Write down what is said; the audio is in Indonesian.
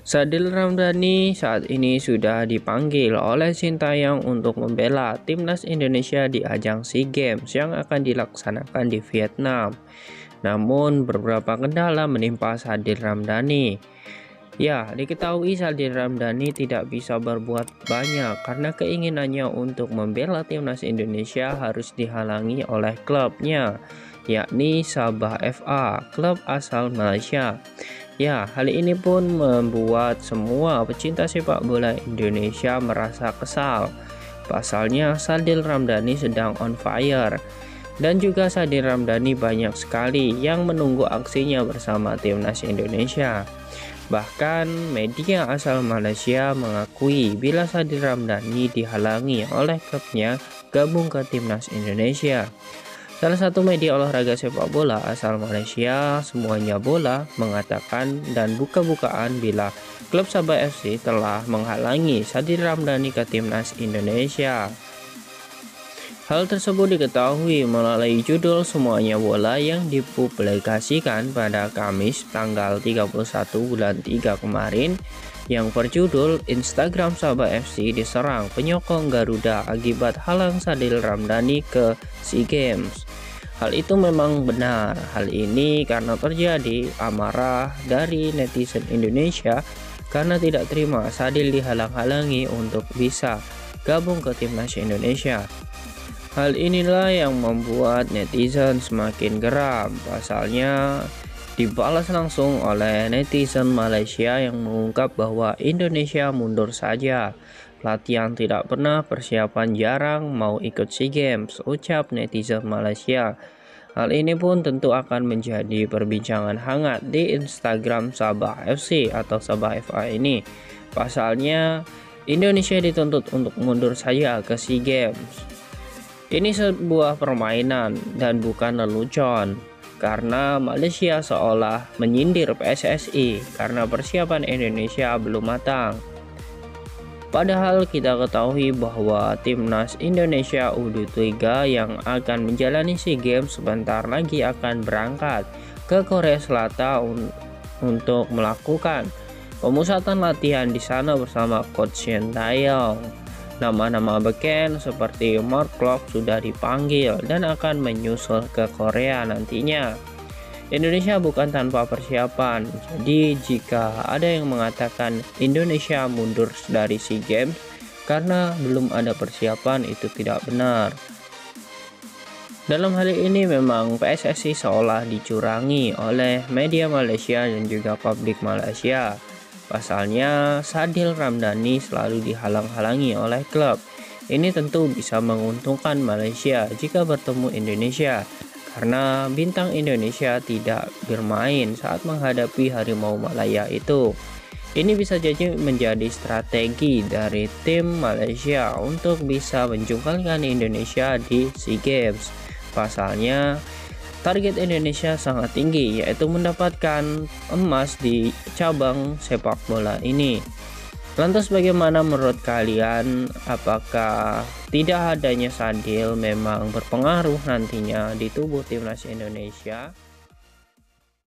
Sadil Ramdhani saat ini sudah dipanggil oleh Sintayong untuk membela timnas Indonesia di ajang SEA Games yang akan dilaksanakan di Vietnam. Namun beberapa kendala menimpa Sadil Ramdhani. Ya, diketahui Sadil Ramdhani tidak bisa berbuat banyak karena keinginannya untuk membela timnas Indonesia harus dihalangi oleh klubnya, yakni Sabah FA, klub asal Malaysia. Ya, hal ini pun membuat semua pecinta sepak bola Indonesia merasa kesal. Pasalnya Sadil Ramdhani sedang on fire. Dan juga Sadil Ramdhani banyak sekali yang menunggu aksinya bersama timnas Indonesia. Bahkan media asal Malaysia mengakui bila Sadil Ramdhani dihalangi oleh klubnya gabung ke timnas Indonesia. Salah satu media olahraga sepak bola asal Malaysia, semuanya bola, mengatakan dan buka-bukaan bila klub Sabah FC telah menghalangi Sadir Ramdhani ke timnas Indonesia. Hal tersebut diketahui melalui judul Semuanya Bola yang dipublikasikan pada Kamis tanggal 31 bulan 3 kemarin yang berjudul Instagram Sabah FC diserang penyokong Garuda akibat halang Sadil Ramdhani ke SEA Games. Hal itu memang benar. Hal ini karena terjadi amarah dari netizen Indonesia karena tidak terima Sadil dihalang-halangi untuk bisa gabung ke timnas Indonesia. Hal inilah yang membuat netizen semakin geram. Pasalnya dibalas langsung oleh netizen Malaysia yang mengungkap bahwa Indonesia mundur saja. Latihan tidak pernah, persiapan jarang, mau ikut SEA Games, ucap netizen Malaysia. Hal ini pun tentu akan menjadi perbincangan hangat di Instagram Sabah FC atau Sabah FA ini. Pasalnya, Indonesia dituntut untuk mundur saja ke SEA Games. Ini sebuah permainan dan bukan lelucon karena Malaysia seolah menyindir PSSI karena persiapan Indonesia belum matang. Padahal kita ketahui bahwa timnas Indonesia U23 yang akan menjalani SEA Games sebentar lagi akan berangkat ke Korea Selatan untuk melakukan pemusatan latihan di sana bersama coach Shin Taeyong. Nama-nama beken seperti Mark Klok sudah dipanggil dan akan menyusul ke Korea nantinya. Indonesia bukan tanpa persiapan. Jadi jika ada yang mengatakan Indonesia mundur dari SEA Games karena belum ada persiapan itu tidak benar. Dalam hal ini memang PSSI seolah dicurangi oleh media Malaysia dan juga publik Malaysia. Pasalnya Sadil Ramdhani selalu dihalang-halangi oleh klub. Ini tentu bisa menguntungkan Malaysia jika bertemu Indonesia karena bintang Indonesia tidak bermain saat menghadapi Harimau Malaya itu. Ini bisa jadi menjadi strategi dari tim Malaysia untuk bisa menjungkalkan Indonesia di SEA Games. Pasalnya, target Indonesia sangat tinggi yaitu mendapatkan emas di cabang sepak bola ini. Lantas bagaimana menurut kalian? Apakah tidak adanya Sadil memang berpengaruh nantinya di tubuh timnas Indonesia?